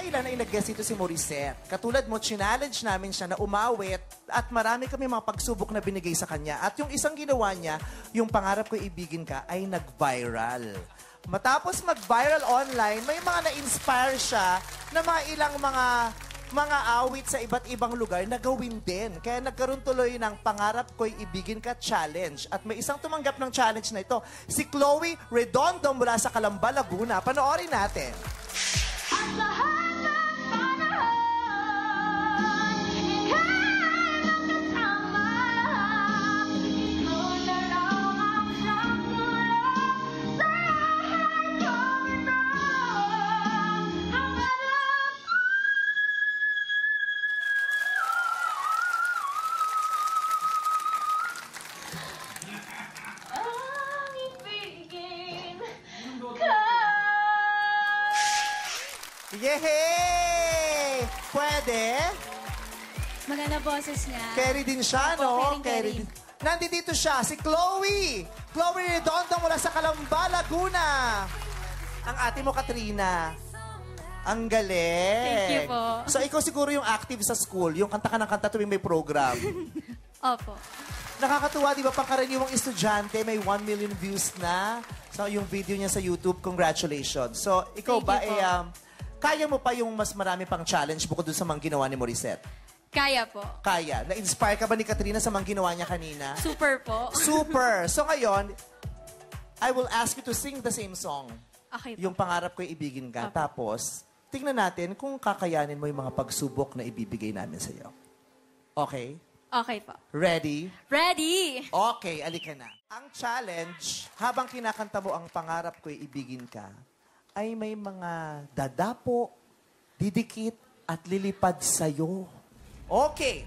kamakailan ay nag-guest ito si Morissette. Katulad mo, challenge namin siya na umawit at marami kami mga pagsubok na binigay sa kanya. At yung isang ginawa niya, yung pangarap ko ibigin ka, ay nag-viral. Matapos mag-viral online, may mga na-inspire siya na mga ilang mga mga awit sa iba't ibang lugar na gawin din. Kaya nagkaroon tuloy ng Pangarap Ko'y Ibigin Ka Challenge. At may isang tumanggap ng challenge na ito, si Chloe Redondo mula sa Calamba, Laguna. Panoorin natin. At Yehey! Pwede? Maganda boses niya. Carry din siya, Opo, no? carry, carry. din. Nandito siya, si Chloe! Chloe Redondo mula sa Calamba, Laguna. Ang ate mo, Katrina. Ang galing. Thank you po. So, ikaw siguro yung active sa school, yung kanta ka ng kanta tuwing may program. Opo. Nakakatuwa, di ba, pangkaraniwang estudyante, may 1 million views na. So, yung video niya sa YouTube, congratulations. So, ikaw Thank ba, you po. eh, um, kaya mo pa yung mas marami pang challenge bukod dun sa mga ginawa ni Morissette? Kaya po. Kaya. Na-inspire ka ba ni Katrina sa mga ginawa niya kanina? Super po. Super! So ngayon, I will ask you to sing the same song. Okay po. Yung pangarap ko'y ibigin ka. Tapos, tingnan natin kung kakayanin mo yung mga pagsubok na ibibigay namin sa iyo. Okay? Okay po. Ready? Ready? Okay, alika na. Ang challenge, habang kinakanta mo ang pangarap ko'y ibigin ka, ay may mga dadapo, didikit, at lilipad sa'yo. Okay.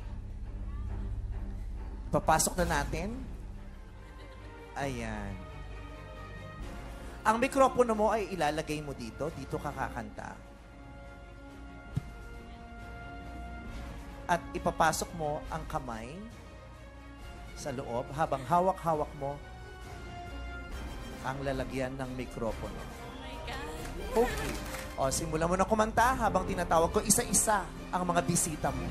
Papasok na natin. Ayan. Ang mikropono mo ay ilalagay mo dito. Dito ka kakanta. At ipapasok mo ang kamay sa loob habang hawak-hawak mo ang lalagyan ng mikropono. Okay. O, simulan mo na kumanta habang tinatawag ko isa-isa ang mga bisita mo.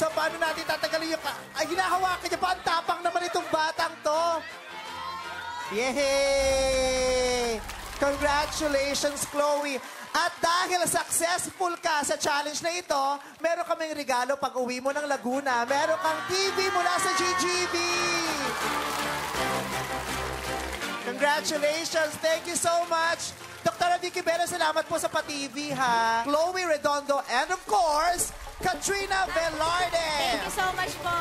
So, paano natin tatagalin yung... Ay, hinahawakan niya pa. Ang tapang naman itong batang to. Yehey! Congratulations, Chloe! At dahil successful ka sa challenge na ito, meron kaming regalo pag uwi mo ng Laguna. Meron kang TV mula sa GGB! Congratulations! Thank you so much! Dr. Vicky Bella, salamat po sa pa-TV, ha? Chloe Redondo, and of course, Katrina Velarde. Thank you so much po.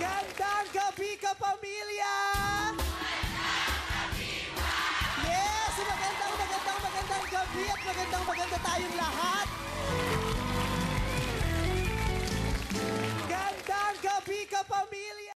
Gandang gabi ka, pamilya! Yes! Magandang, magandang, magandang gabi at magandang, maganda tayong lahat. Gandang gabi ka, pamilya!